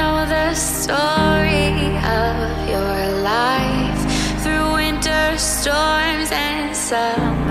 know the story of your life through winter storms and sun.